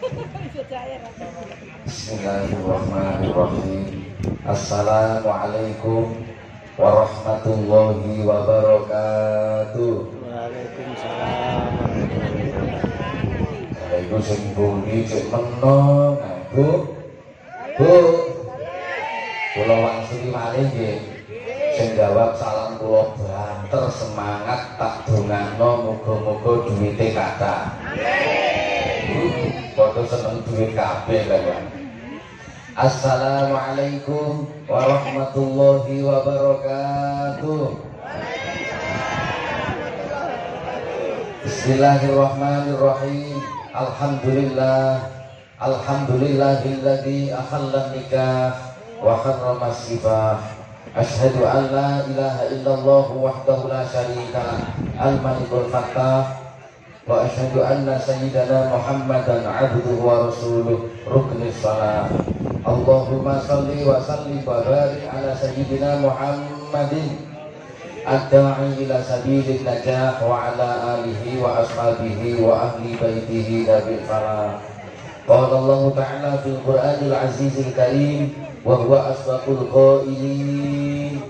Bismillahirrahmanirrahim. Assalamualaikum warahmatullahi wabarakatuh. Waalaikumsalam. Iku sing bumi cek Bu. Bu. Kula wangsuli malih nggih. Sing jawab salam kula banter semangat tak dongakno muga-muga duwite kathah. Amin. Padha seneng duit kabeh kan. Assalamualaikum warahmatullahi wabarakatuh. Bismillahirrahmanirrahim. Alhamdulillah. Alhamdulillahilladzi ahalla nikah wa harrama sifah. Ashhadu an la ilaha illallah wahdahu la syarika. Al-Malikul Fattah wa asyhadu anna sayyidana Muhammadan abduhu wa rasuluh ruknis salat. Allahumma salli wa sallim wa barik ala sayyidina Muhammadin الداعي إلى سبيل النجاح وعلى آله وأصحابه وأهل بيته نبي الفلاح قال الله تعالى في القرآن العزيز الكريم وهو أصدق القائلين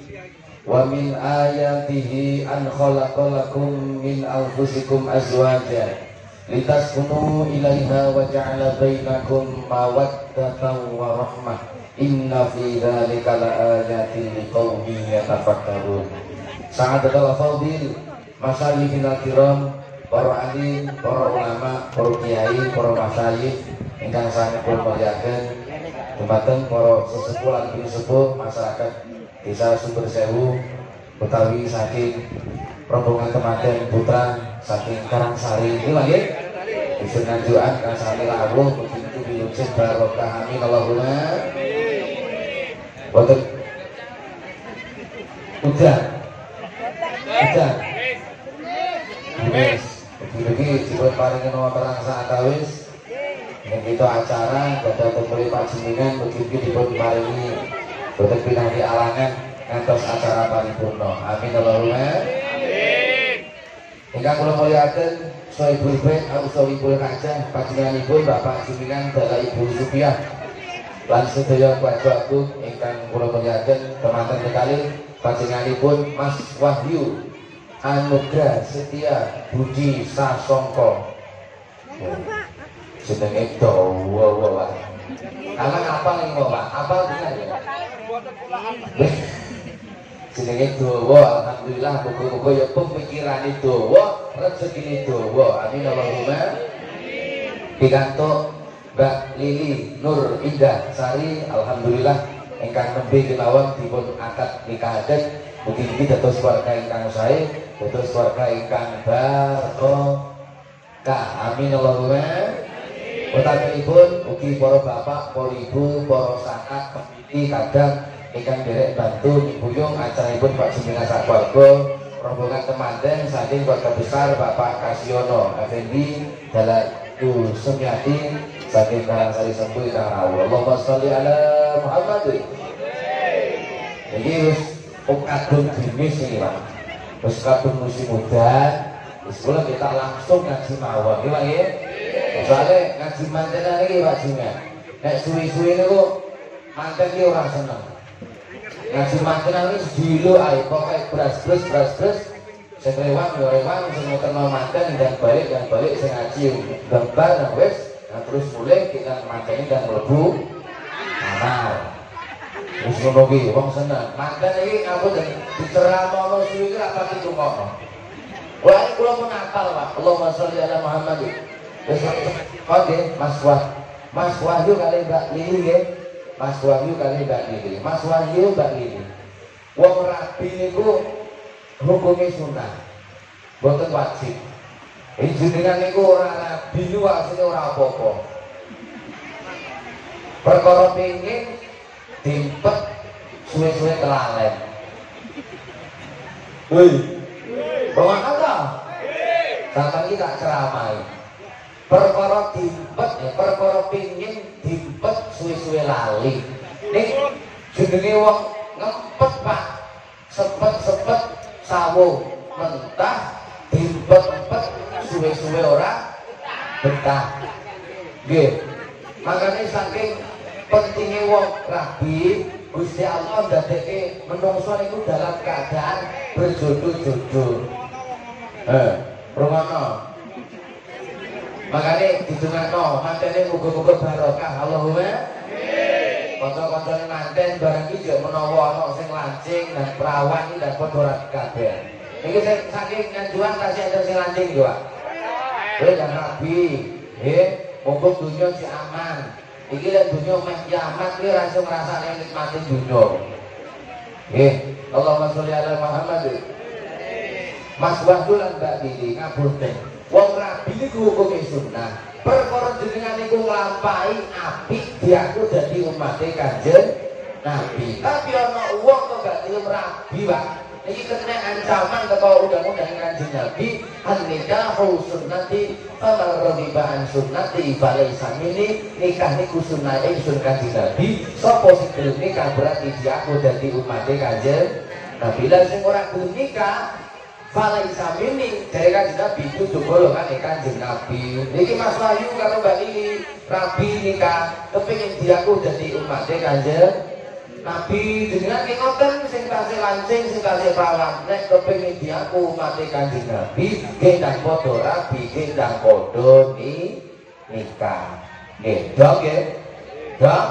wa min ayatihi an khalaqalakum min anfusikum azwaja litaskunu ilaiha wa ja'ala bainakum mawaddatan wa rahmah. Inna fi dzalika laayatin liqaumin yatafakkarun. Sa'adatul fadil masayyidina kiram para alim para ulama para kiai para masayyid ingkang sangat pun muliakan dumateng para sesepuh lan sesepuh masyarakat Desa Sumber Sewu Betawi saking rombongan kematian putra saking Karangsari. Ini lagi. Isun Nanjuan Karangsari Lawuh begitu biluksin barokah amin Allahumma. Boten Udah Udah. Wis, iki dipun paringi nama terang saat wis. Nek kita acara pada temui panjenengan begitu dipun paringi boten pinangi alangan ngantos acara paripurna. Amin Allahumma. Amin. Ingkang kula mulyakaken Soe Ibu Ibu, Auso Ibu Kaca, panjenenganipun Bapak Juminan Dala Ibu Supiah lan sedaya keluarga aku ingkang kula mulyakaken teman-teman sekali panjenenganipun Mas Wahyu Anugrah Setia Budi Sasongko jenenge dawa wae Anak apa ning Pak? Apa dengan ya? Jenenge dawa alhamdulillah muga-muga ya pemikirane dawa, rezekine dawa. Amin Allahumma. Pikantuk Mbak Lili Nur Indah Sari alhamdulillah ingkang nembe kelawan dipun akad nikahaken mugi-mugi dados warga ingkang sae dados warga ingkang barokah amin Allahumma Utaminipun ugi para bapak, para ibu, para sakat, pemiti kadang ingkang derek bantu nyibuyung acaripun Pak Jumina Sakwargo rombongan temanten saking keluarga besar Bapak Kasiono Effendi Dalaku Sumiati saking Karangsari Sembuh Kang Rawu Allahumma sholli ala Muhammad ini wis kadung jenis ini Pak wis kadung musim muda Sekolah kita langsung ngaji mawon, ya Pak ya. Soalnya ngaji manten lagi Pak Jinga. Nek suwi-suwi ini kok manten ini orang seneng. Ngaji manten lagi dulu ayo pokoknya beras-beras beras-beras sing rewang ya rewang sing kenal manten dan balik dan balik sing ngaji gambar dan wes nah terus mulai kita manten dan mlebu amal. Terus ngono ki wong seneng. Manten iki ngapun diceramno suwi apa ditungokno. Wah, kula pun apal, Pak. Allahumma sholli ala Muhammad. Oke, Mas Wah. Mas Wahyu kali Mbak Lili nggih. Mas Wahyu kali Mbak Lili. Mas Wahyu Mbak Lili. Wong rabi niku hukumnya sunnah. Boten wajib. Jenengan niku ora rabi niku asline ora apa-apa. Perkara pengin dimpet suwe-suwe kelalen. Woi, Bawa kata. Sampai kita ceramai. Perkara dimpet ya, perkara pingin dimpet suwe-suwe lali. Nih jenenge wong ngempet Pak. Sepet-sepet sawo mentah dimpet-empet suwe-suwe ora betah. Nggih. Makanya saking pentingnya wong rabi, Gusti Allah ndadeke menungso niku dalam keadaan berjodoh-jodoh. Eh, rungono. Makanya didongakno mantene muga-muga barokah Allahumma Kanca-kancane manten barang yo menawa ana sing lancing dan perawan dapat ora kabeh. Iki sing saking nganjuan kasih ada sing lancing Pak. Kowe dan rabi, eh, muga dunya si aman. Iki lek dunya meh kiamat iki ora iso ngrasakne nikmate dunya. Nggih, Allahumma sholli ala Muhammad. Mas Wahyu lan Mbak Didi ngapunten. Wong rabi niku hukume sunnah. Perkara jenengan niku nglampahi apik diaku dadi umate Kanjeng Nabi. Tapi ana wong kok gak gelem rabi, Pak. Iki kena ancaman teko undang-undang Kanjeng Nabi, an-nikahu sunnati faman raghiba an sunnati falaysa minni. Nikah niku sunnah ingsun Kanjeng Nabi. Sapa sing nikah berarti diaku dadi umate Kanjeng Nabi. Lah sing ora gelem nikah Falai samini dari kanjeng Nabi itu juga kan kanjeng Nabi. Niki Mas Wahyu karo Mbak Lili Rabi nikah kepingin diaku jadi umatnya kanjeng Nabi dengan ki ngoten sing kasih lancing sing kasih perawan nek kepingin diaku umatnya kanjeng Nabi gendang podo Rabi gendang podo ni nikah. Nggih, dok nggih. Dok.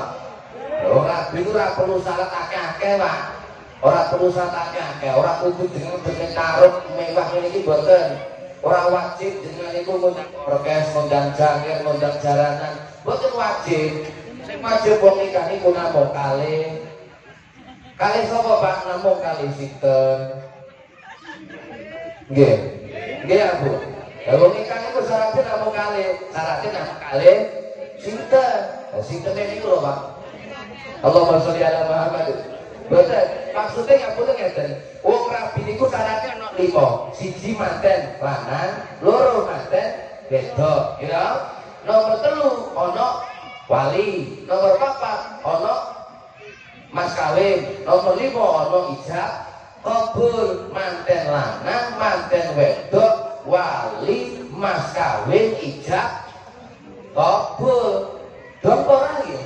Rabi itu ora perlu syarat akeh-akeh, Pak. Orang perlu satanya, kayak orang kudu dengan dengan karut mewah ini iki. Orang wajib dengan itu ngundang orkes, ngundang jangkir, ngundang jaranan, boten wajib. Sing wajib wong nikah niku namung kali. Kali sapa Pak namung kali sinten? Nggih. Nggih ya Bu. Wong nikah niku syaratnya namung kali. Syaratnya namung kali sinten. Nah, sinten lho Pak. Allahumma sholli ala Muhammad. Boten, maksudnya yang boten ngeten. Wong rabi niku syaratnya ana lima. Siji manten lanang, loro manten wedok, ya. Nomor telu ana wali, nomor papat ana mas kawin, nomor lima ana ijab kabul manten lanang, manten wedok, wali, mas kawin, ijab kabul. Dong ora ya?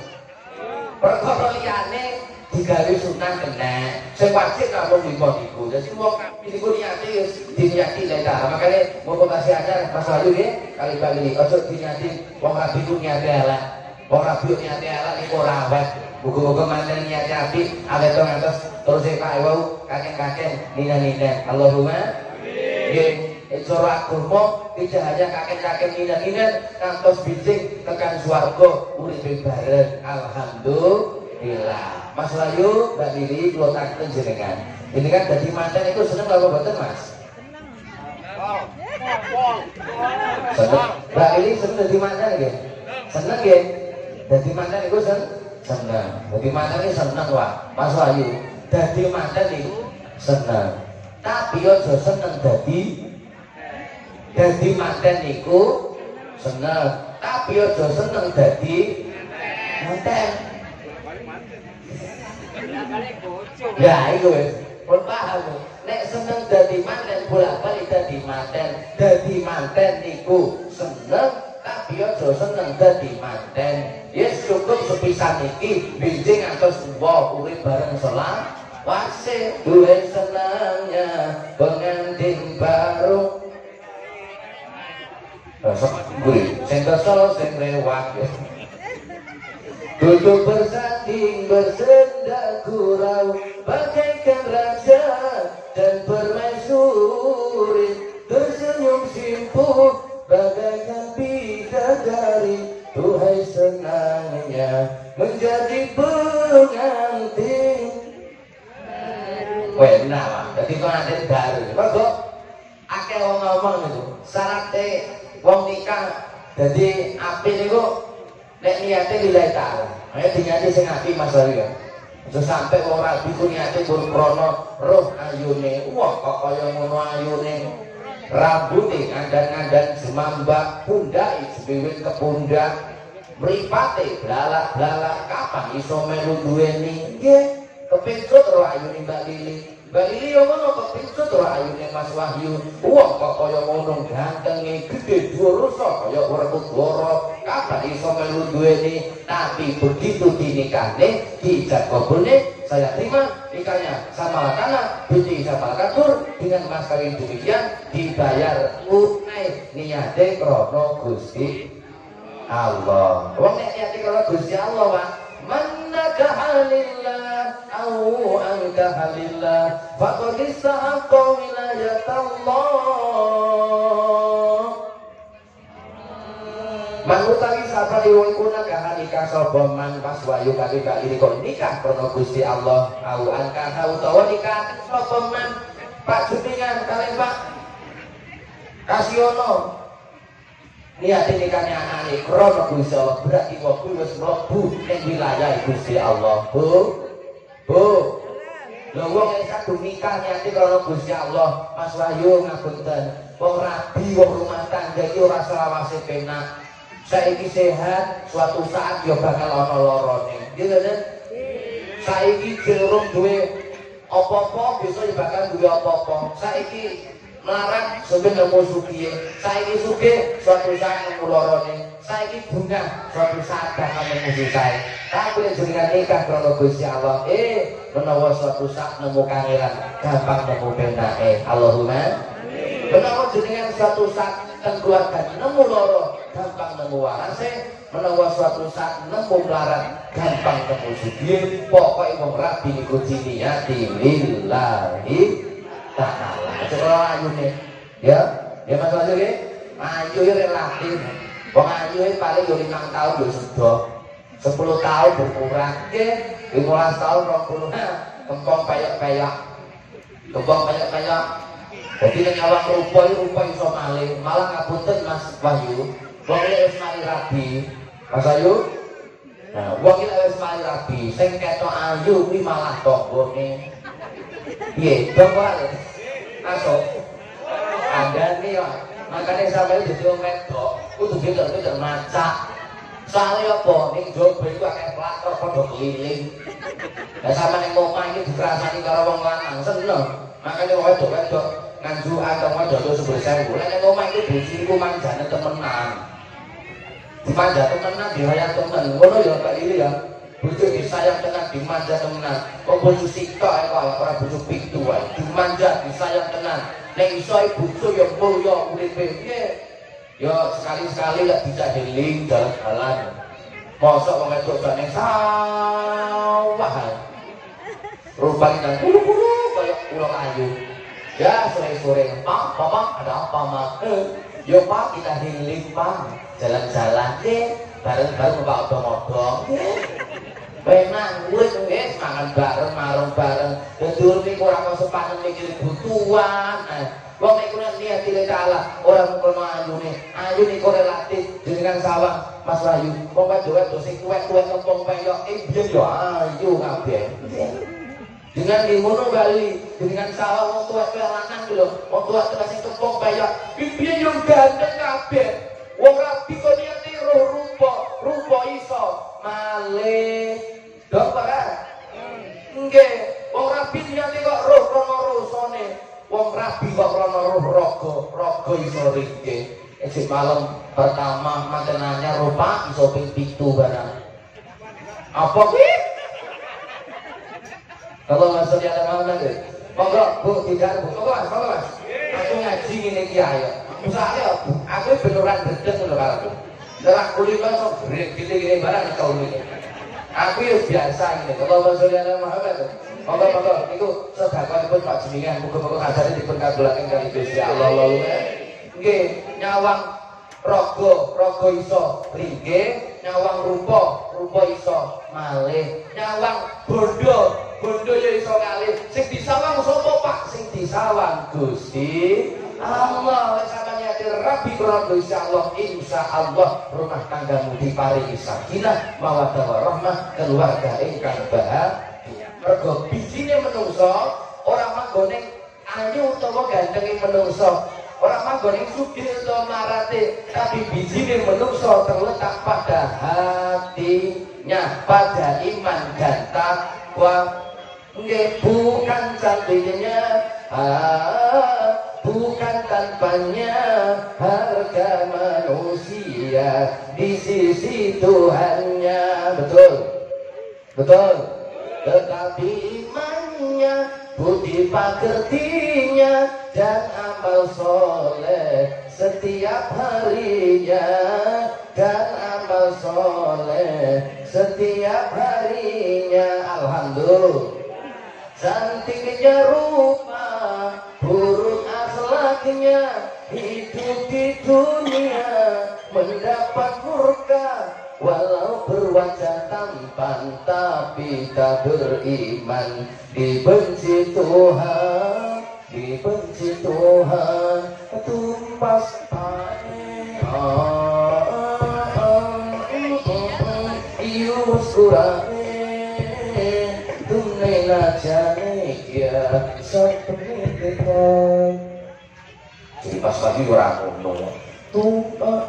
Perkara liyane digawe sunah kena. Sing wajib namung lima niku dadi wong kami niku niati diniati lek ta makane mau kasih ajar Mas Wahyu ya. Kali kali ojo diniati wong rabi ku niati elek wong rabi niati elek niku ora awet Muga-muga manten niati api awet to ngantos. Terus e Pak wau kakek-kakek nina-nina Allahumma nggih Cara agama tidak hanya kakek-kakek nina-nina ngantos bijing tekan swarga uripe bareng. Alhamdulillah Mas Wahyu, Mbak Lili, kalau tak jenengan. Ini kan jadi mantan itu seneng apa betul Mas? Seneng. Mbak Lili seneng jadi mantan ya? Seneng ya? Jadi mantan itu seneng? Seneng. Jadi mantan itu seneng wah. Mas Wahyu, jadi mantan itu seneng. Tapi ojo seneng jadi jadi mantan itu seneng. Tapi ojo seneng jadi mantan. Ya itu wis. Pun paham. Nek seneng dadi manten bolak-balik dadi manten. Dadi manten niku seneng tapi aja seneng dadi manten. Yes cukup sepisan iki binjing atus wa urip bareng selang wase duwe senangnya pengantin baru Gue, sing kesel sing ya. Duduk bersanding bersenda gurau Bagaikan raja dan permaisuri Tersenyum simpul bagaikan bidadari. Tuhai senangnya menjadi pengantin. Weh, nah lah, jadi pengantin baru Mereka, akeh wong ngomong itu. Syaratnya wong nikah Jadi api itu nek niate lillahi ta'ala ayo dinyati sing api Mas ya. Terus sampai wong rabi ku niate pun krono roh ayune wah kok kaya ngono ayune? Rambute ngandang-ngandang semambak pundak sebiwit ke pundak. Mripate blalak-blalak kapan iso melu duweni? Nggih kepincut roh ayune Mbak Lili Lili yo ngono kepincut roh ayune Mas Wahyu. Wah kok kaya ngono gantenge gede dhuwur kaya ora kudoro tak iso melu duweni tapi begitu dinikahne dijak kabulne saya terima. Nikahnya sama lakana binti sama lakatur dengan mas kawin demikian dibayar tunai niate krono Gusti Allah. Wong nek niate krono Gusti Allah Pak Manaka lillah au anka lillah faqad istahaqqa wilayat Allah Man utawi sapa wong iku nakah nikah sapa man pas wayu kali kali kok Gusti Allah. Au angka utawa nikah sapa man? Pak Jutingan kalian Pak? Kasiono niat nikahnya anak Gusti Allah berarti wong wis mlebu ning wilayah Gusti Allah. Bu Bu. Lho wong sing kadung nikah niate krana Gusti Allah. Mas Wahyu ngapunten wong rabi wong rumah tangga iki ora selawase penak. Saiki sehat suatu saat ya bakal ana lorone. Gitu kan saiki durung duwe apa-apa besok ya bakal duwe apa-apa. Saiki melarat sampe nemu sugihe saiki sugih suatu saat nemu lorone saiki bunga suatu saat bakal nemu susah tapi jenengan nikah krono Gusti Allah eh menawa suatu saat nemu kangelan gampang nemu penake Allahumma menawa jenengan suatu saat dan keluarga nemu loro gampang nemu warase. Menawa suatu saat nemu melarat gampang nemu sugih pokoknya wong rabi niku diniyati ta'ala coba ayu nih ya ya mas ayu ya ayu ya relatif wong ayu ya paling yo limang tahun yo sudah. Sepuluh tahun berkurang lima tahun rong puluh. Kempong payok-payok kempong payok-payok jadi nek nyawang rupa rupa iso malih malah ngapunten Mas Wahyu wong iki wis mari rabi. Mas Wahyu nah wong iki wis mari rabi. Sing ketok ayu kuwi malah tanggane piye? Dong wae masuk. Ada nih ya. Makanya sampai jadi wedok kudu beda-beda macak. Soalnya apa? Ning jowo iku akeh pelakor padha keliling. Lah sama ning omah iki dikrasani karo wong lanang. Seneng. Makanya wedok-wedok nganju atau jodoh sebelah saya boleh nek omah itu bojo iku manjane temenan. Dimanja temenan dirayat temen ngono ya Pak Lili ya bojo disayang tenan dimanja temenan. Kok bojo sika ae kok ora bojo pitu wae dimanja disayang tenan nek iso bojo ya mulya uripe. Ya sekali-sekali lek bisa healing jalan-jalan. Mosok wong wedok gak ning sawah rupanya kan buru-buru kayak ulang ayu. Ya sore-sore, Pak, Papa ada apa mak? Eh, yo Pak kita healing Pak, jalan-jalan deh, bareng-bareng Pak odong-odong. Penak, tuh eh makan bareng, marung bareng. Kedur nih kurang mau sepadan mikir kebutuhan. Eh, Wong iku nek niat dile taala ora mukul nih. Ayu nih korelatif dengan sawang Mas Rayu. Wong wedok wedok sing tuwek-tuwek kempong peyok, eh biyen yo ayu kabeh dengan dimono Bali dengan sawah wong tua tua lanang lho wong tua tua sing kempong kaya pipiye yo ganteng kabeh wong rapi malam pertama mantenannya rupa iso ping pitu barang apa kuwi kalau masuk di ada malam nanti, monggo bu tidak bu, monggo mas, monggo mas. Aku ngaji ini ya. Misalnya bu, aku beneran gedeng loh kalau bu. Terak kulit langsung gede gini barang kau ini. Aku ya biasa ini. Kalau masuk di ada Muhammad, monggo monggo. Itu sedekah pun pak jenengan, buku-buku ngajar di pun kabulakan kali Gusti Allah lalu. Oke, nyawang rogo rogo iso ringge nyawang rupa rupa iso malih. Nyawang bondo bondo ya iso kalih sing disawang sapa Pak? Sing disawang Gusti Allah. Wis sampeyan yakin rabi krono insyaallah insyaallah rumah tanggamu diparingi sakinah mawaddah warahmah keluarga ingkang bahagia. Mergo bijine menungso ora manggone ayu utawa ganteng menungso orang manggon yang sugih atau marate tapi bijine menungso terletak pada hatinya. Pada iman dan takwa Nggih bukan ah, bukan tanpanya harga manusia. Di sisi Tuhannya. Betul? Betul? Tetapi imannya budi pekertinya dan amal soleh setiap harinya. Dan amal soleh setiap harinya. Alhamdulillah. Cantiknya rupa buruk akhlaknya hidup di dunia mendapat murka walau berwajah tampan tapi tak beriman. Dibenci Tuhan dibenci Tuhan. Tumpas Ius kurane tunai najane ya seperti jadi pas lagi ora ngono. Tumpah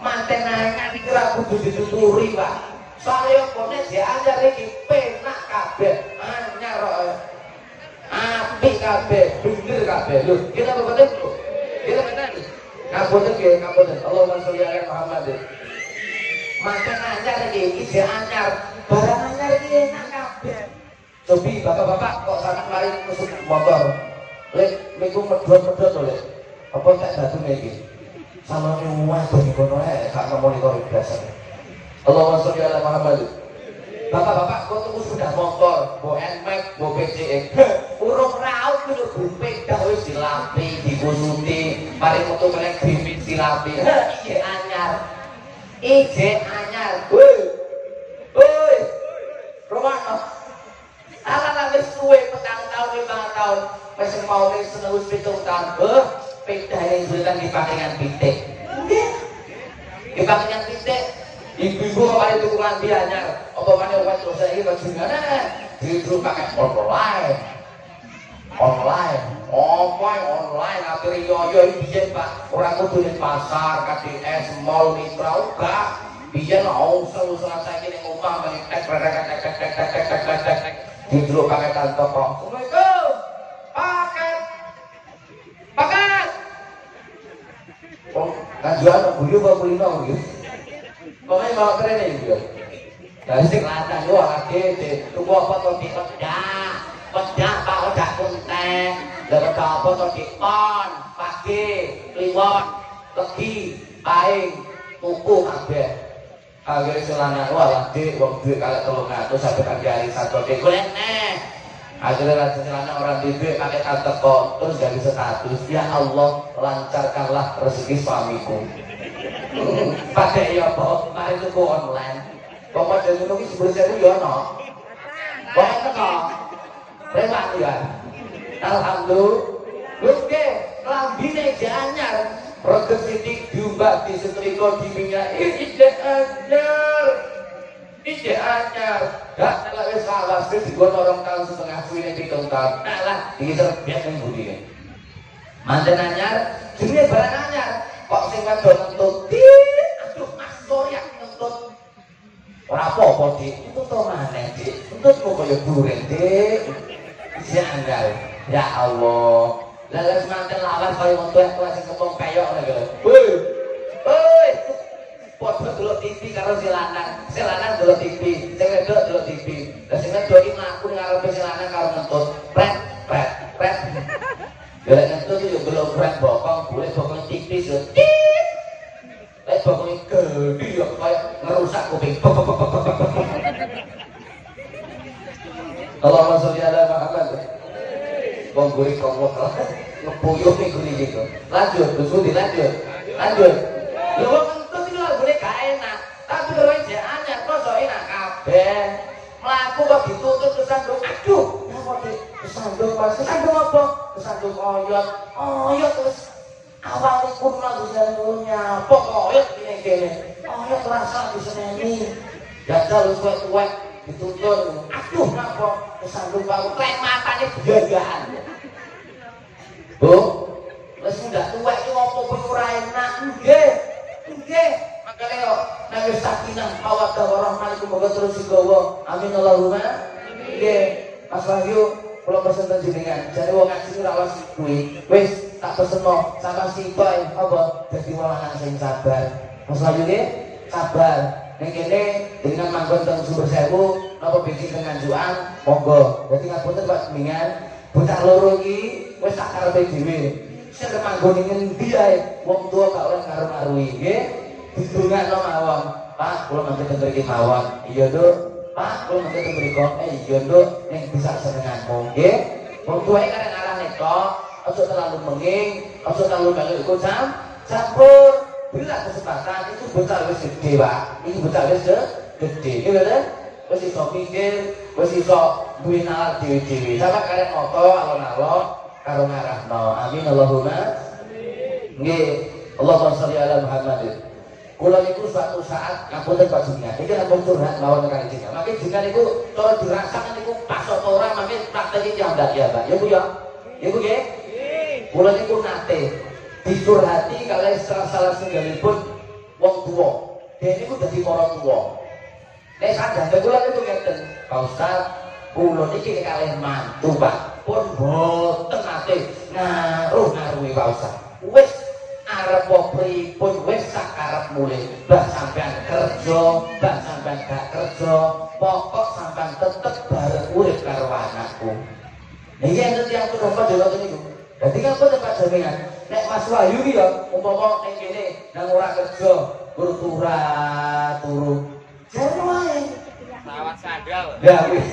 manten anyar iki ora kudu dituturi Pak. Soalnya kone dia anyar iki penak kabeh. Anyar kok api kabeh bener kabeh. Lho kita bener lho kita bener ngapunten nggih ngapunten Allahumma sholli ala Muhammad manten anyar iki iki dia anyar. Barang anyar iki enak kabeh. Cobi bapak-bapak kok sana lari musik motor lek minggu medhot-medhot to apa tak datu iki sama rumah bagi kono ae gak ngomong karo biasa Allahumma sholli ala Muhammad Bapak-bapak kok tuku sudah motor, bo NMAX, bo PCX. Urung raut kudu gumping dah wis dilapi, dibunuti, mari metu kena bibit dilapi. Ije anyar. Ije anyar. Woi. Woi. Romanto. Ala lah wis suwe petang tahun, lima tahun. Wis mau wis seneng wis pitung tahun. Pindah yang bulan di pakingan pitik. Di pakingan pitik, ibu-ibu kemarin tukungan dia anyar apa mana uang terus saya ini gimana itu pakai online online online online akhirnya yoyo ini bisa pak orang kudu di pasar KDS mall mitra enggak bisa langsung selesai gini ngomong balik tek tek tek tek tek tek tek tek tek tek Nah, Kajuan guyu apa kulino gitu Pokoknya bawa keren ya guyu. Nah, sing lanang yo ade tuku apa to di pedak. Pedak Pak udah Kuntek. Lah pedak apa to di pon, pagi, kliwon, tegi, paing, tuku kabeh. Akhirnya selanang wah ade waktu kalau kalek tuh satu kaki satu to. keren nih Akhirnya celana orang duit pakai kantong kok? Terus dari status ya Allah lancarkanlah rezeki suamiku. pakai ya apa mari tuku online. Bapak dan ngono ki sebelum yo ono bapak teko lewat ya alhamdulillah. Oke lambine janyar. Produk sidik diubah di setrika di minyak. Ide anyar ide anyar gak wis digono orang tahun setengah suwi pitung tahun. Nah lah iki serbiak ning budi manten anyar jenenge barang anyar. Kok sing wedok ngentut aduh mas sorry aku ngentut ora apa-apa itu to maneh dik. Ngentut kok kaya duren dik. Janggal ya Allah. Lalas manten lawan kaya wong tuwek tuwek sing kembang kayok ngono lho. Woi. Woi padha delok TV karo si lanang si lanang delok TV sing wedok delok TV lah sing iki mlaku ning ngarepe si lanang karo ngentut pret pret pret Ya ngentut yo belum pret bokong boleh bokong tipis yo ya ngerusak kuping. Allahumma sholli ala Muhammad. Wong kongkong ngepuyuh gitu. Lanjut, terus dilanjut. Lanjut. Lu kok boleh gak enak, tapi lho ini enak, terus enak kabeh. Melaku kok ditutup kesandung, aduh, kenapa deh? Kesandung apa? Kesandung apa? Kesandung oyot, oyot terus awal ikut lagu sandungnya, apa oyot gini-gini? Oyot terasa di seneni, gagal suwek-suwek, dituntun, aduh kenapa? Kesandung baru, keren matanya biayaan. Bu, wis ndak tuwek ki apa pun ora enak. Nggih. Wis sakinah mawaddah warahmah iku moga terus digawa. Amin Allahumma. Nggih. Mas Wahyu kula pesen jenengan. Jare wong ngaji ora was kuwi. Wis tak pesenno sama si boy apa dadi wong sing sabar. Mas Wahyu nggih sabar. Ning kene dengan manggon teng sumber sewu napa bikin penganjuan monggo. Dadi ngapunten Pak Semingan, bocah loro iki wis tak karepe dhewe. Sing manggon ing endi ae wong tua gak oleh karo-karui nggih. Didongakno mawon. Pak, mangke teng mriki mawon. Iya, Duk. Pak, kula mangke teng mriki. Eh, iya, Duk. Ning bisa senenganmu nggih. Wong tua iki kadang arane kok aja terlalu menging, aja terlalu banyak ikut cam, campur. Bila kesempatan itu bocah wis gede, Pak. Ini bocah wis gede, iki lho, Wis iso mikir, wis iso duwe nalar dhewe-dhewe. Sama kalian moto alon-alon karo ngarahno. Amin Allahumma. Nggih. Allahumma sholli ala Muhammad. Kula niku suatu saat ngapunten Pak Junya. Iki nek curhat mawon kali jenengan. Mangke jenengan niku cara dirasakan niku pas apa ora mangke praktek iki ambak ya, Pak. Ya Bu ya. Ya Bu nggih. Kula niku nate dicurhati kalih salah salah setunggalipun wong tuwa. Dene niku dadi para tuwa. Nek sadar kula niku ngeten, Pak Ustaz, kula niki kalih mantu, Pak. Pun boten nate ngaruh ngaruhi Pak Ustaz. Wis arep pripun wis sakarep mulih. Bah sampean kerja, bah sampean gak kerja, pokok sampean tetep bareng urip karo anakku. Niki enten tiyang tuwa Jawa niku. Dadi kan pun tempat jaminan. Nek Mas Wahyu ki ya umpama ning kene nang ora kerja, guru tura turu. Jare wae. Lawat sandal. Ya wis.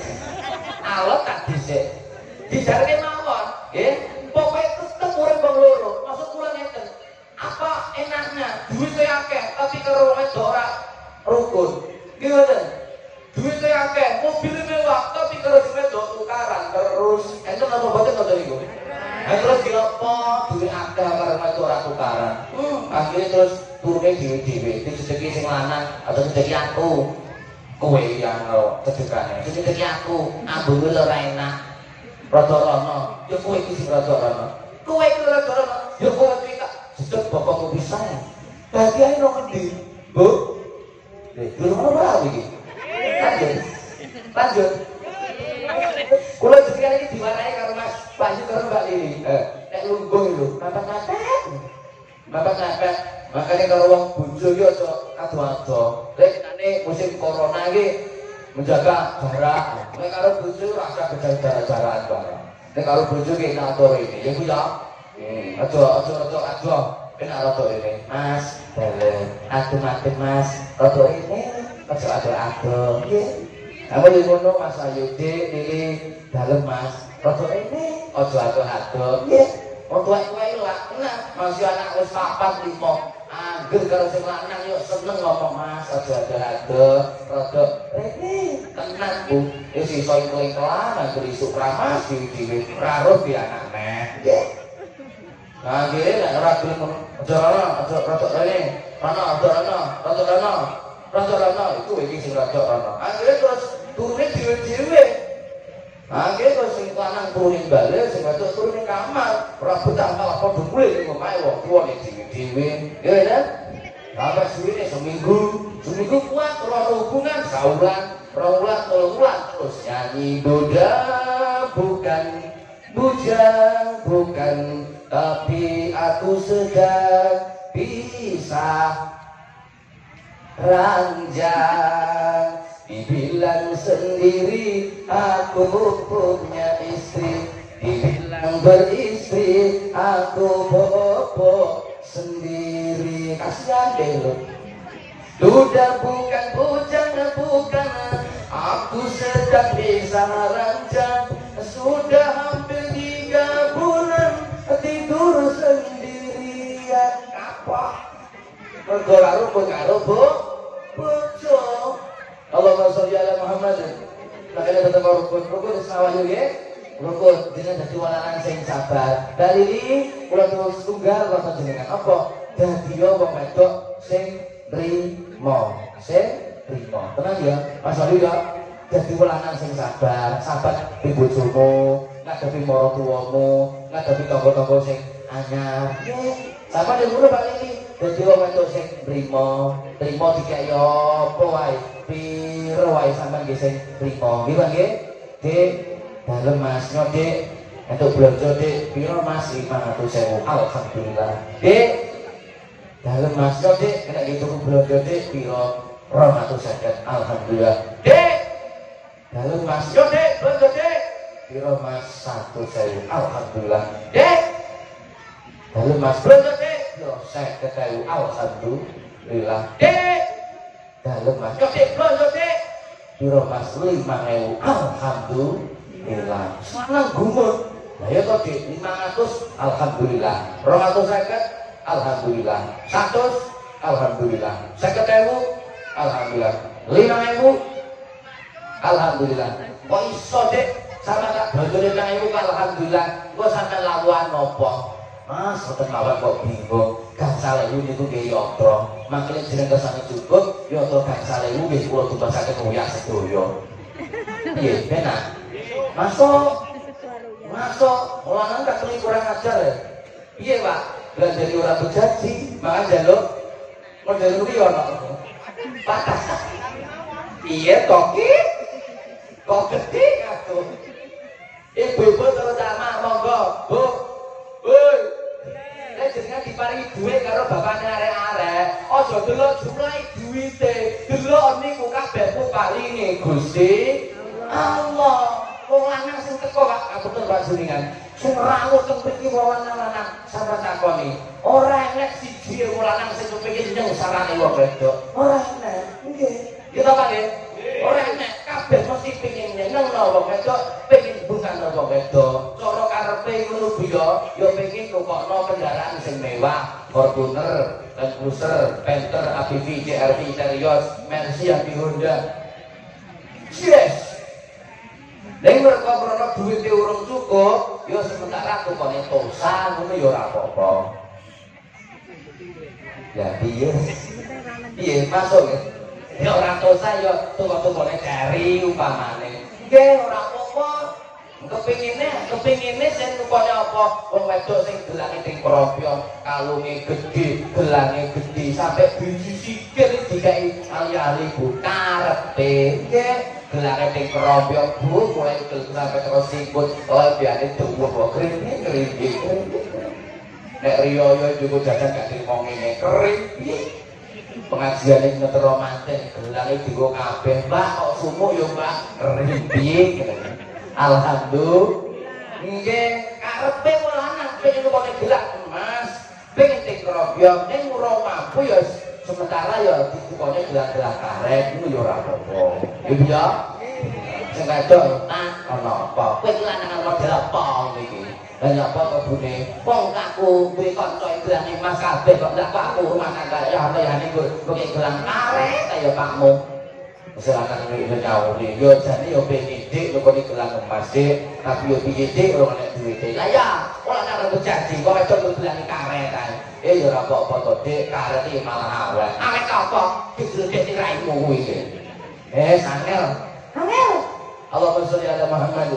Alot tak dhisik. Dijarene mawon, nggih. Pokoke tetep urip wong loro. Apa enaknya duitnya akeh tapi karo wedok ora rukun. Nggih ngoten. Duitnya akeh, mobil mewah tapi karo si wedok tukaran terus. Enten apa boten ngoten niku? Nah, terus diopo duit akeh karo wedok ora tukaran. Hmm, akhirnya terus turune dhewe-dhewe. Iki sedeki sing lanang atau sedeki aku. Kowe yang lo sedekahnya. Sedeki aku, ambune ora enak. Rada rono, ya kowe iki sing rada rono. Kowe iki rada rono, ya kowe iki sedek bapakmu bisa. Dadi ae nang endi? Bu. Lho ngono ora iki? Lanjut. Lanjut. Kula jenengan iki diwarai karo Mas Panji karo Mbak Lili. Eh, nek lungguh lho, mepet-mepet. Mepet-mepet. Makanya kalau wong bojo yo aja ado-ado. Lek musim corona iki menjaga jarak. Nek karo bojo usah beda jarak-jarakan bareng. Nek karo bojo ki ngatur ini, ya Bu ya. Hmm, aja aja aja aja. Enak rada ini, Mas. Balen. Aduh mati Mas. Rada ini, aja aduh. Nggih. Kamu di ngono Mas Ayu Dik, Lili dalem Mas. Rada ini, aja aduh. Nggih. Wong tuwek-tuwek lak enak, masih anak wis papat limo. Angger karo sing lanang yuk seneng ngomong Mas, aja aja aduh. Rada ini tenang Bu. Wis iso ingkling-kelan angger isuk ramas dhewe-dhewe. Ora roh di anak neh. Nggih. Nah, kiri nek ora gelem ngono, aja ana, aja rada rene. Ana, aja ana, rada ana. Rada ana iku iki sing rada ana. Akhire terus turune dhewe-dhewe. Akhire terus sing lanang turune bali, sing wedok turune kamar. Ora betah malah padha mulih ning omahe wong tuwa ning dhewe-dhewe. Ya kan? Sampai suwine seminggu, seminggu kuat ora hubungan saulan, telung bulan terus nyanyi Buddha bukan bujang bukan tapi aku sedang pisah. Ranjang dibilang sendiri aku punya istri. Dibilang beristri aku bobo sendiri. Kasihan deh Duda bukan bujang bukan. Aku sedang bisa ranjang Sudah Apa? Berdoa rukun karo bu Bojo. Allahumma sholli ala Muhammad. Makanya tetap rukun. Rukun sawahnya ya. Rukun. Dengan jadi walanan sing sabar. Dari ini Kula terus tunggal Kula jenengan. Apa? Dadi wong wedok sing rimo sing rimo tenang ya Mas Ali ya. Jadi lanang sing sabar. Sabar di bojomu ngadepi mara tuwamu ngadepi tangga-tangga sing anyar. sama dia ngono Pak ini. Dadi wong wedok sing rimo rimo dikai apa wae? Piro wae sampean nggih sing rimo nggih Pak nggih? Dik dalem Mas nyo Dik. Untuk belanja Dik. Piro Mas? 500.000 alhamdulillah. Dik dalem Mas nyo Dik. Kena gitu belanja Dik. Piro 250 alhamdulillah. Dik dalem Mas nyo Dik. Belanja Dik. Mas? 1.000 alhamdulillah. Dik dalem Mas belanja Piro 50.000 alhamdulillah Mas Mas 5.000 alhamdulillah seneng gumun Nah ya kok di 500 alhamdulillah 250 alhamdulillah 100 alhamdulillah 50.000 alhamdulillah 5.000 alhamdulillah kok iso dek sama tak bojone 5.000 alhamdulillah kok sampe lawan nopo Mas, boten mawon kok bingung. Gangsal ewu niku nggih yatra. Mangkene jeneng kesane cukup, yatra gangsal ewu nggih kula tubasaken nguyah sedaya. Piye, penak? Masuk. Masuk, ulangan tak kali kurang ajar ya. Iya pak, belan jadi orang berjanji, maka jaluk model rugi ono. Patah. Iya toki, kok gede aku. Ibu-ibu terutama monggo, bu, bu. Nek jenengan diparingi duit karo bapakne arek-arek, aja delok jumlah duwite, delok niku kabeh paringi Gusti Allah. Wong lanang sing teko Pak, kapunten Pak Juningan. Sing rawuh mriki wong lanang sampeyan takoni. Ora enek siji wong lanang sing kepengin nyeng sarane wong wedok. Ora enek. Nggih. Ya ta Pak nggih? Ora enek kabeh mesti pengin nyeneng wong wedok, pengin bungan wong wedok. Cara karepe ngono Bu ya, ya pengin nukokno kendaraan sing mewah, Fortuner, Land Cruiser, Panther, ABV, CRV, Terios, Mercy, Honda. Yes. Ning mereka krono duwite urung cukup, ya sementara tukone tosa ngono ya ora apa-apa. Ya piye? Piye masuk ya? Ya ora tosa ya tukone dari umpamane. Nggih ora apa-apa. Kepingine, kepingine sing tukone apa? Wong wedok sing gelange ting propyo, kalunge gedhe, gelange gedhe sampai biji sikil dikai ali-ali bu karepe. Nggih, gelange ting propyo bu mulai gel sampai terus sikut. Oh biane tuwuh kok kering kering. Nek riyo yo juga jajan gak terima ngene kering? Pengajian ini ngetero manten, gelange digo kabeh, Mbak kok sumuk yo Mbak, kering? Alhamdulillah. Nggih, karepe wong lanang pengen kok gelak Mas. Pengen krobyong ning ora ya sementara ya ditukone gelak-gelak karet itu ya ora apa-apa. Ya ya. Sing kadok ah ana apa? Kowe iki lanang apa iki? Lah ya apa kok bune? Wong aku duwe kanca gelang Mas kabeh kok ndak aku rumah tangga ya apa ya niku kok gelang karet kaya pakmu. Silakan ini jauh nih, yo jadi yo pengen dik, lo kau gelang emas dik, tapi yo piye dik, lo kena duit dik. Lah ya, kalau nak berjanji, kau itu lo gelang karet kan? Eh yo rapok foto dik, karet ini malah awet. Awet apa? Kecil dik raimu ini. Eh, sangel, sangel. Allah bersulit ada Muhammad.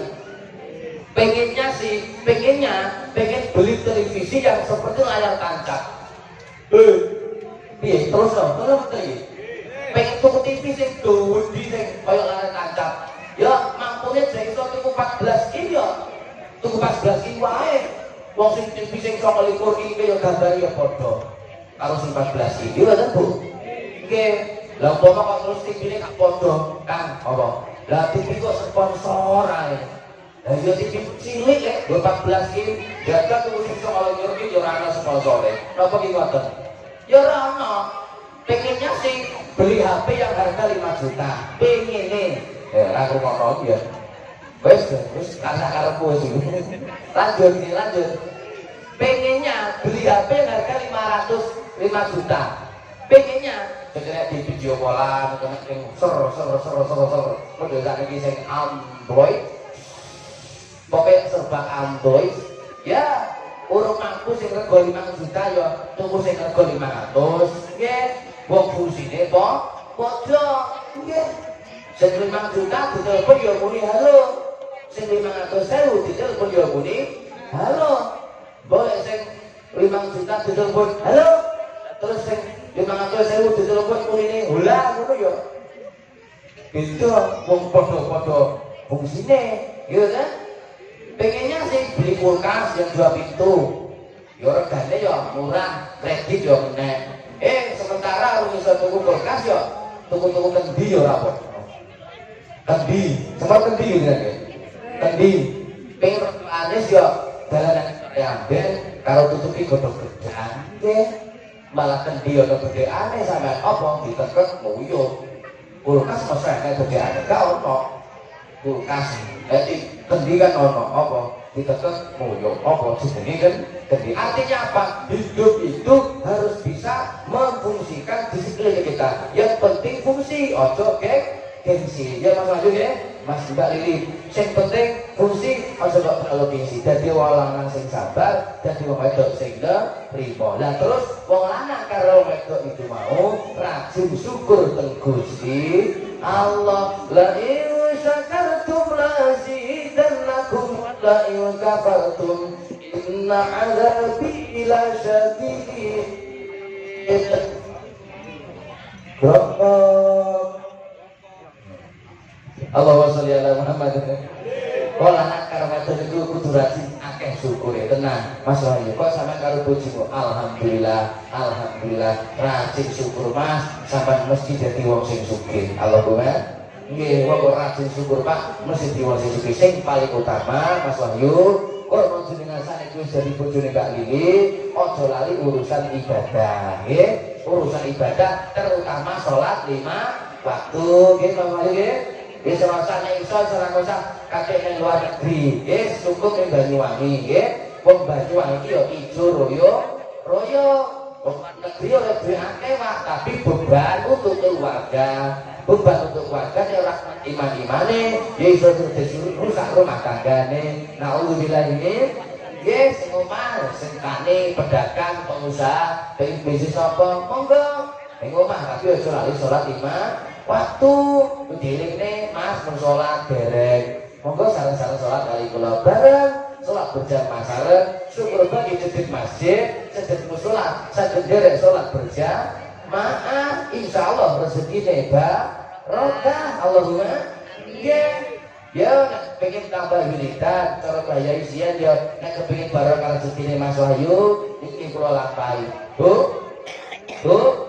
Pengennya sih, pengennya, pengen beli televisi yang seperti layar tancap. Eh, piye terus dong, terus terus pengen tuku TV sing gede sing kaya layar tancap. Ya mampune jek iso tuku 14 in ya. Tuku 14 in wae. Wong sing TV sing 29 in ya gambare ya padha karo sing 14 in. Iya ta, Bu? Nggih. Lah umpama kok terus TV-ne gak padha, Kang, apa? Lah TV kok sponsor ae. Lah ya TV cilik ya, 14 in. Ya kan tuku sing 29 in ya ora ana sponsore. Napa ki ngoten? Ya ora ana. Pengennya sih beli HP yang harga 5 juta. Pengen nih ya aku ngomong ya. Wes wes karena karepku sih. Lanjut nih lanjut. Pengennya beli HP yang harga 500 5 juta. Pengennya. Sebenarnya di video kena yang ser ser ser ser ser model lagi sing Android. Pokoknya serba Android. Ya urung mampu sing rego 5 juta ya tunggu sing rego 500 nggih wong fungsine po padha. Nggih. Sing 5 juta ditelepon ya muni halo. Sing 500.000 ditelepon ya muni halo. Boleh sing 5 juta ditelepon halo. Terus sing 500.000 ditelepon muni hula ngono ya. Itu wong padha-padha fungsine gitu kan pengennya sih beli kulkas yang dua pintu. Ya regane ya murah kredit ya kena eh sementara harus bisa tuku kulkas ya. Tuku-tuku kendi ya rapor kendi. Semua kendi kan kendi. Pengen anis ya dalanan ambil. Kalau tutupi godok gedang malah kendi ya gede aneh sama apa? Ditekan muyuk kulkas masa kayak gede aneh gak ono. Kulkas. Jadi kendi kan ono apa? Ditekan moyo apa? Jenenge kan kendi. Artinya apa? Hidup mbak lili. Yang penting fungsi ojo kok terlalu gengsi jadi wong lanang sing sabar jadi wong wedok sing lah terus wong lanang karo wedok itu mau rajin syukur teng Gusti Allah. La in syakartum la la in kafartum inna azabi la syadid Allahumma sholli ala Muhammad. Kok anak karo wedok iku kudu rajin akeh syukure tenang. Mas Wahyu, kok sampean karo bojomu alhamdulillah, alhamdulillah rajin syukur Mas, sampean mesti dadi wong sing sugih. Allahumma Nggih, wong kok rajin syukur Pak, mesti dadi wong sing sugih. Sing paling utama Mas Wahyu, kok jenengan saniki wis dadi bojone Kak Lili, aja lali urusan ibadah, nggih. Urusan ibadah terutama sholat lima waktu, nggih Mas Wahyu. Rasa nek iso usah kakek ning luar negeri. Nggih, cukup ning Banyuwangi, nggih. Wong Banyuwangi ya ijo royo, royo. Wong negeri ora duwe akeh Pak, tapi beban untuk keluarga. Beban untuk keluarga ya ora iman-imane, ya iso rusak rumah tanggane. Nauzubillah ini Nggih, sing omah, sing pedagang, pengusaha, pengen bisnis apa, monggo. Ning omah tapi aja lali salat lima waktu dilingne Mas mun salat dereng. Monggo sareng-sareng salat kali kula bareng salat berjamaah sareng syukur bagi cedhek masjid cedhek musala saged derek salat berjamaah insyaallah rezekine barokah Allahumma. Nggih Ya, nek pengen tambah wiridan, cara bahaya isian ya, nek kepengin barokah rezekine Mas Wahyu, iki kula lampahi. Bu, Bu,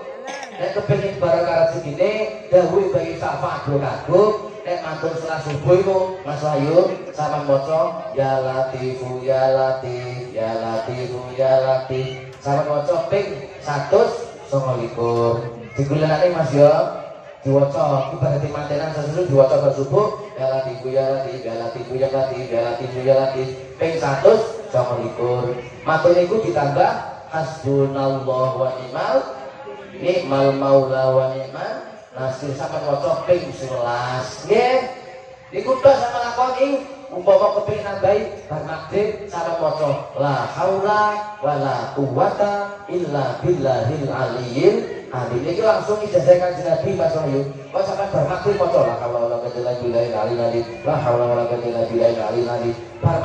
nek kepengin barokah rezekine dawuh bagi syafaat kula kagum nek mantun salat subuh iku Mas Wahyu sama maca ya latifu ya latif ya latifu ya latif. Sama maca ping 129 digulanake Mas ya. Diwaca ibarat mantenan sesuatu diwaca ke subuh ya latifu ya latif ya latifu ya latif ya latifu ya latif. Ping 129 matur niku ditambah hasbunallah wa ni'mal nikmal maula wa ni'mal nasir sampai waca ping 11 nggih niku tok sama lakoni umpama kepengin nambahi bar sama waca la haula wala quwata illa billahil aliyyil alim. Iki langsung ijazah kanjeng Nabi Mas Wahyu. Kok sampai bar maghrib waca la haula wala quwata illa billahil aliyyil alim. La haula wala quwata illa billahil aliyyil alim. Bar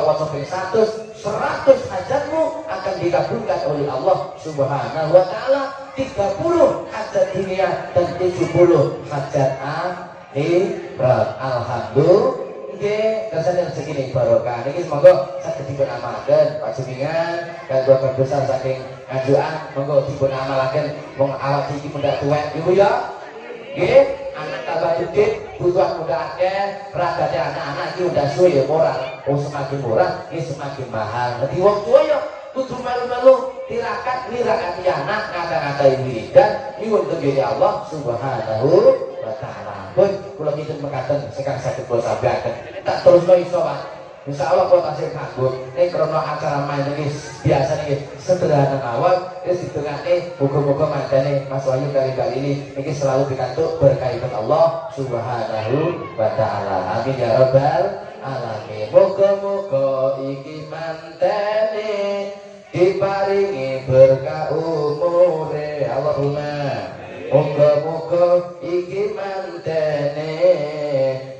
waca ping 100 seratus hajatmu akan dikabulkan oleh Allah subhanahu wa ta'ala 30 hajat dunia dan 70 hajat akhirat alhamdulillah Oke, kesan rezeki ini barokah. Ini semoga saya dipun amalkan Pak Jumingan dan dua besar saking ngajuan. Monggo dipun amalkan. Wong awak iki mendak tuwek ibu ya. Nggih, anak tambah gede, butuhan muda akeh, peragate anak-anak iki udah suwe ya murah. Oh semakin murah, ini semakin mahal. Jadi wong tua ya kudu melu-melu tirakat nirakat anak ngata-ngatai wiridan nyuwun tengene Allah Subhanahu wa taala. Pun kula kinten mekaten sekarang saged kula sabayaken. Tak terusno iso Pak. Insya Allah kalau tasir kagum, ini krono acara main ini biasa nih sederhana awal, ini sedengane muka-muka mandane Mas Wahyu kali-kali ini ini selalu dikantuk berkaitan Allah Subhanahu wa taala. Amin ya rabbal alamin. Muga-muga iki mantene diparingi berkah umure Allahumma muga-muga iki mantene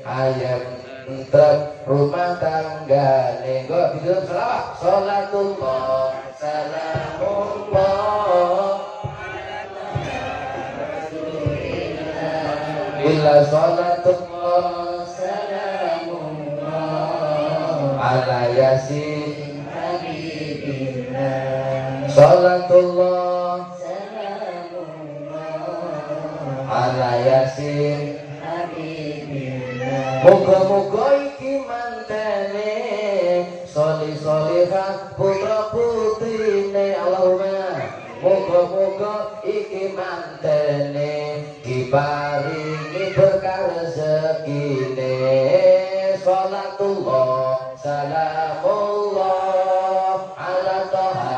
ayam trep rumah tanggane kok gitu selawat. Salatullah salamullah illa salatullah salamullah ala yasin Salatullah ala yasin Moga-moga iki mantene. Soli solihah putra putrine Allahumma. Moga-moga iki mantene. Diparingi berkah rezekine. Salatullah salamullah ala toha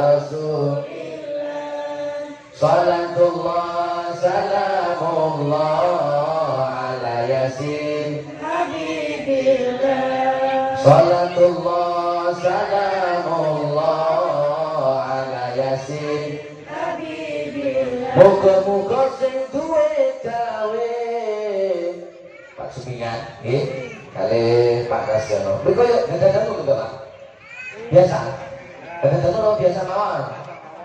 rasulillah Muga-muga sing duwe gawe Pak Sumingan nggih kali Pak Kasyono. Mriko yo dadan kok Pak. Biasa. Dadan kok biasa mawon.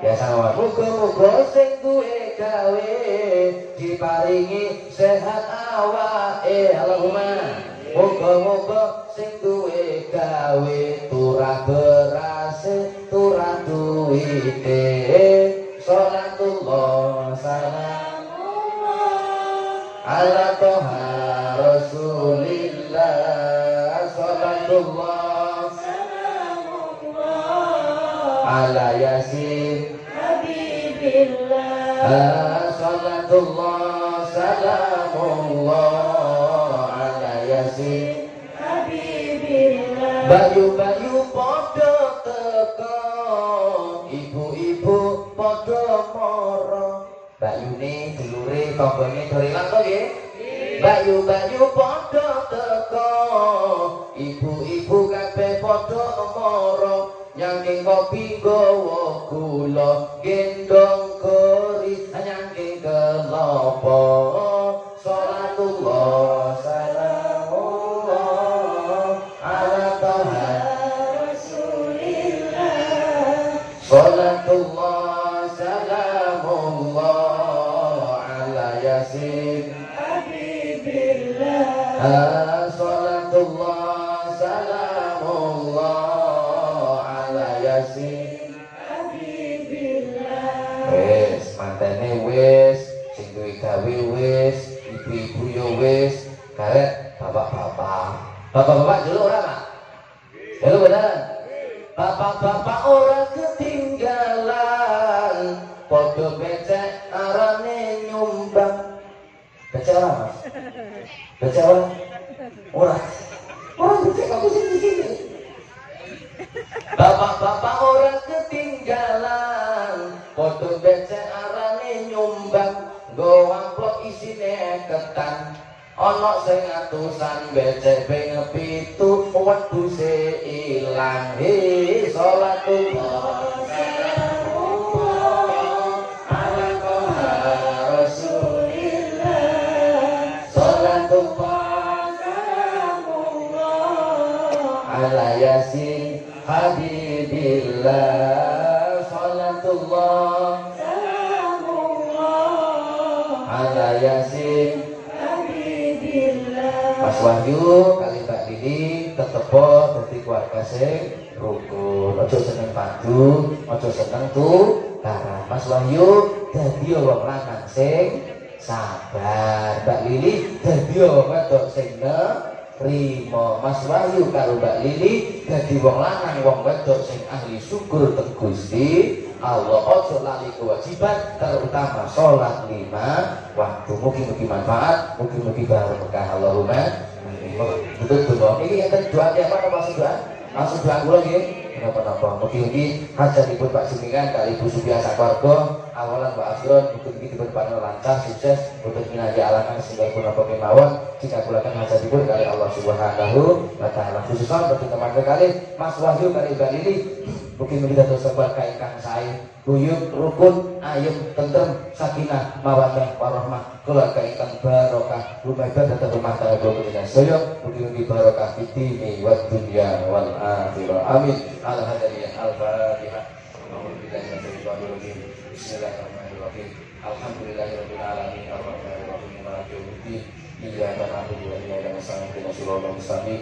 Biasa mawon. Muga-muga sing duwe gawe diparingi sehat awake Allahumma. Muga-muga sing duwe gawe turah berase turah duwite Salatullah salamullah ala toha rasulillah Salatullah ala yasin. Ah, Salatullah salamullah ala yasin. Bayu-bayu moro Bayune dulure tanggane dorilan to nggih? Bayu-bayu podo teko Ibu-ibu kabeh podo moro Nyangking kopi gowo gula. Gendong kori Nyangking kelopo Salatullah salamullah Ala toha Salatullah Salatullah salamullah ala yo bapak-bapak. Bapak-bapak becek ping pitu wedhuse ilang he salatullah ala yasin habibillah salatullah ala yasin Wahyu kali Mbak Dini tetepo dadi keluarga sing rukun. Ojo seneng padu, ojo seneng tukaran. Mas Wahyu dadi wong lanang sing sabar. Mbak Lili dadi wong wedok sing nerima. Mas Wahyu karo Mbak Lili dadi wong lanang wong wedok sing ahli syukur teng Gusti Allah ojo lali kewajiban terutama sholat lima waktu mungkin-mungkin manfaat mungkin-mungkin barokah Allahumma betul betul ini yang doa apa maksud doa langsung doa lagi kenapa-napa mungkin-mungkin hajatipun Pak Sumingan kali Ibu Subiasa Keluarga awalan Mbak Afron mungkin-mungkin berpanu lancar sukses untuk minaji alangan sehingga pun apa kemauan jika kulakan hajatipun kali Allah Subhanahu wa ta'ala khususnya untuk teman-teman kali Mas Wahyu kali Lili Mugi mugi dados sebab ingkang sae, guyub, rukun, ayem, tentrem, sakinah, mawaddah, warahmah, keluarga ingkang barokah, rumah ibadah dan rumah tangga sedaya. Mugi mugi barokah fid dini wad dunya wal akhirah. Amin. Al-Hadiyah Al-Fatihah. Bismillahirrahmanirrahim. Arrahmanirrahim. Maliki yaumiddin. Iyyaka na'budu wa iyyaka nasta'in. Ihdinas siratal mustaqim.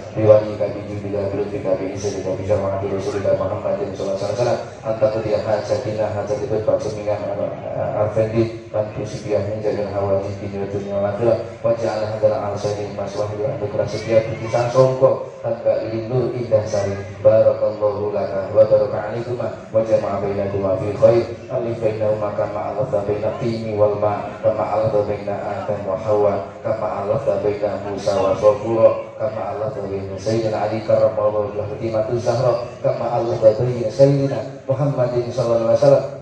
biwani kami juga bisa tidak bisa isi tika tidak jamaah bilu sulika Muhammadin sallallahu alaihi wasallam anta tudia hajatina hajatibut batu mingan eh, eh, arfendit bantu sibiah menjaga hawa di dunia dunia akhirat wajah hadal al sayyid mas wahyu untuk setia putusan songko tanpa nur indah sari. Barakallahu laka wa baraka alaikuma wa jama'a bainakuma fi khair. Alif bainahuma kama alafta baina timi wal ma. Kama alafta baina adam wa hawa. Kama alafta baina musa wa sofura kama alafta baina sayyidina ali karramallahu wajhahu fatimatu zahra. Kama alafta baina sayyidina muhammadin sallallahu alaihi wasallam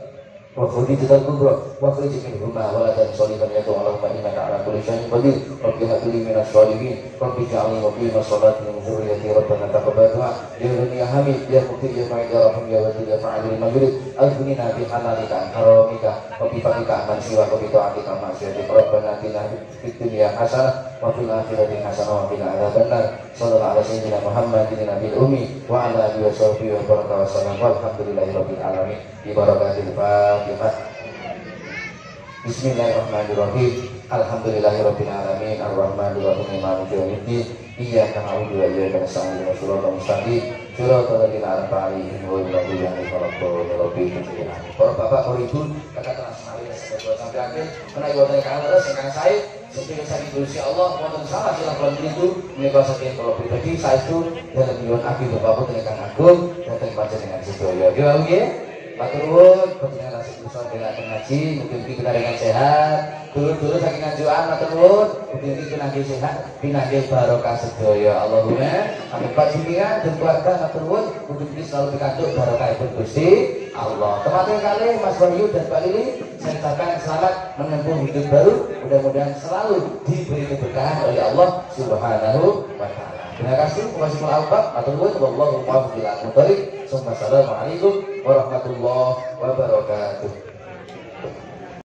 وخديجة الكبرى واخرج منهما ولدا صالحا يدعو اللهم انك على كل شيء قدير رب هب لي من الصالحين رب اجعلني مقيم الصلاة من ذريتي ربنا تقبل دعاء يا غني يا حميد يا مقيم يا معيد يا رحيم يا ودود يا فاعل لما يريد اغننا بحلالك عن حرامك وبفضلك عمن سواك وبطاعتك عن معصيتك ربنا اتنا في الدنيا حسنة وفي الآخرة حسنة وقنا عذاب النار صلى الله على سيدنا محمد النبي الأمي وعلى آله وصحبه وبارك وسلم والحمد لله رب العالمين ببركة الفاتحة بسم الله الرحمن الرحيم الحمد لله رب العالمين الرحمن الرحيم مالك يوم الدين إياك نعبد وإياك نستعين اهدنا الصراط المستقيم صراط الذين أنعمت عليهم غير المغضوب عليهم ولا الضالين Para bapak, para ibu, kakak kelas saya sampai akhir, karena ibu dari kalian adalah sekarang saya, sesuai saya Insya Allah, wonten salah sila bulan itu, menikah sekian kalau pribadi, saya itu dalam milion akhir bapak dengan agung, datang baca dengan sedoyo. Ya, ya. Matur nuwun, panjenengan nasib usaha bela ngaji, mungkin kita dengan sehat. Dulu-dulu saking ngajuan matur nuwun, mungkin kita nanti sehat, pinangge barokah sedaya. Allahumma amin panjenengan dan keluarga matur nuwun, mungkin kita selalu pikantuk barokah ibu Gusti Allah. Teman-teman kali Mas Wahyu dan Pak Lili, saya katakan selamat menempuh hidup baru. Mudah-mudahan selalu diberi keberkahan oleh Allah Subhanahu wa taala. Terima kasih. Wassalamualaikum warahmatullahi wabarakatuh. Assalamualaikum warahmatullahi wabarakatuh.